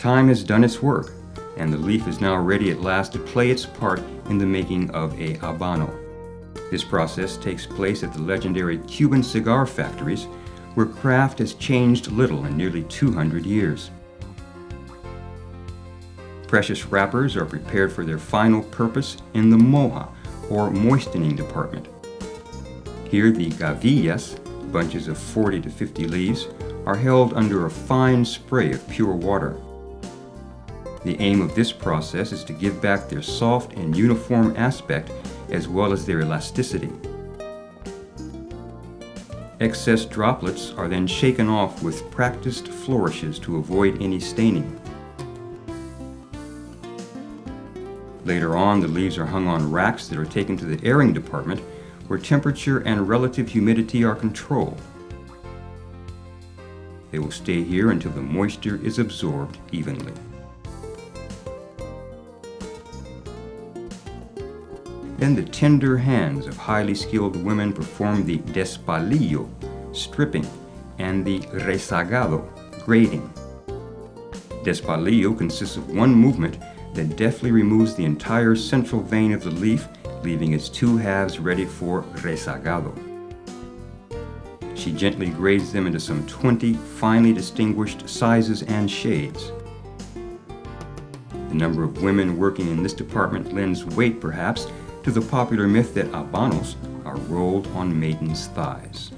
Time has done its work, and the leaf is now ready at last to play its part in the making of a habano. This process takes place at the legendary Cuban cigar factories, where craft has changed little in nearly 200 years. Precious wrappers are prepared for their final purpose in the moja, or moistening department. Here the gavillas, bunches of 40 to 50 leaves, are held under a fine spray of pure water. The aim of this process is to give back their soft and uniform aspect as well as their elasticity. Excess droplets are then shaken off with practiced flourishes to avoid any staining. Later on, the leaves are hung on racks that are taken to the airing department where temperature and relative humidity are controlled. They will stay here until the moisture is absorbed evenly. Then the tender hands of highly skilled women perform the despalillo, stripping, and the rezagado, grading. Despalillo consists of one movement that deftly removes the entire central vein of the leaf, leaving its two halves ready for rezagado. She gently grades them into some 20 finely distinguished sizes and shades. The number of women working in this department lends weight, perhaps, to the popular myth that habanos are rolled on maidens' thighs.